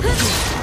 Huh?